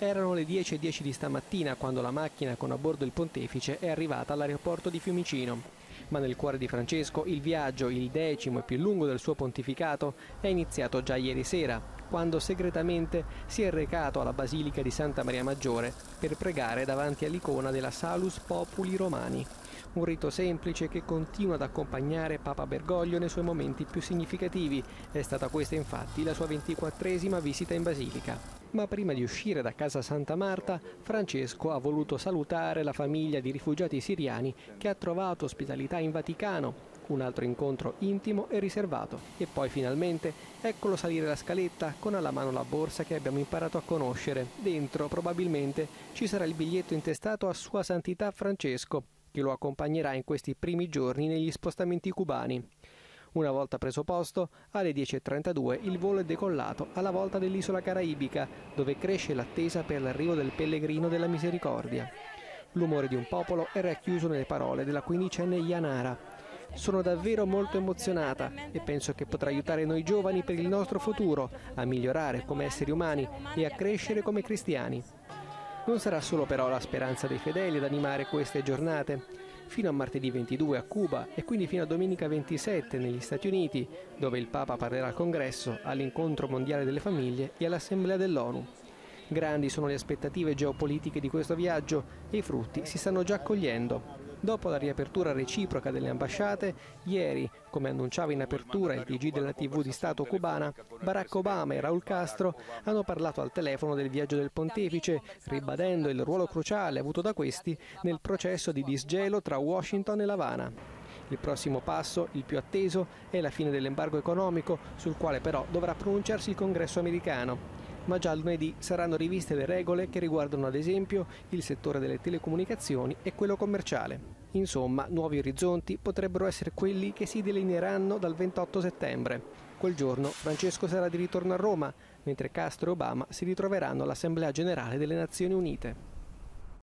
Erano le 10.10 .10 di stamattina quando la macchina con a bordo il pontefice è arrivata all'aeroporto di Fiumicino. Ma nel cuore di Francesco il viaggio, il decimo e più lungo del suo pontificato, è iniziato già ieri sera, quando segretamente si è recato alla Basilica di Santa Maria Maggiore per pregare davanti all'icona della Salus Populi Romani. Un rito semplice che continua ad accompagnare Papa Bergoglio nei suoi momenti più significativi. È stata questa infatti la sua ventiquattresima visita in Basilica. Ma prima di uscire da casa Santa Marta, Francesco ha voluto salutare la famiglia di rifugiati siriani che ha trovato ospitalità in Vaticano, un altro incontro intimo e riservato. E poi finalmente eccolo salire la scaletta con alla mano la borsa che abbiamo imparato a conoscere. Dentro probabilmente ci sarà il biglietto intestato a Sua Santità Francesco, che lo accompagnerà in questi primi giorni negli spostamenti cubani. Una volta preso posto, alle 10.32 il volo è decollato alla volta dell'isola caraibica, dove cresce l'attesa per l'arrivo del pellegrino della misericordia. L'umore di un popolo è racchiuso nelle parole della quindicenne Yanara. Sono davvero molto emozionata e penso che potrà aiutare noi giovani per il nostro futuro a migliorare come esseri umani e a crescere come cristiani. Non sarà solo però la speranza dei fedeli ad animare queste giornate fino a martedì 22 a Cuba e quindi fino a domenica 27 negli Stati Uniti, dove il Papa parlerà al Congresso, all'incontro mondiale delle famiglie e all'Assemblea dell'ONU. Grandi sono le aspettative geopolitiche di questo viaggio e i frutti si stanno già cogliendo. Dopo la riapertura reciproca delle ambasciate, ieri, come annunciava in apertura il TG della TV di Stato cubana, Barack Obama e Raul Castro hanno parlato al telefono del viaggio del pontefice, ribadendo il ruolo cruciale avuto da questi nel processo di disgelo tra Washington e La Habana. Il prossimo passo, il più atteso, è la fine dell'embargo economico, sul quale però dovrà pronunciarsi il Congresso americano ma già lunedì saranno riviste le regole che riguardano ad esempio il settore delle telecomunicazioni e quello commerciale. Insomma, nuovi orizzonti potrebbero essere quelli che si delineeranno dal 28 settembre. Quel giorno Francesco sarà di ritorno a Roma, mentre Castro e Obama si ritroveranno all'Assemblea generale delle Nazioni Unite.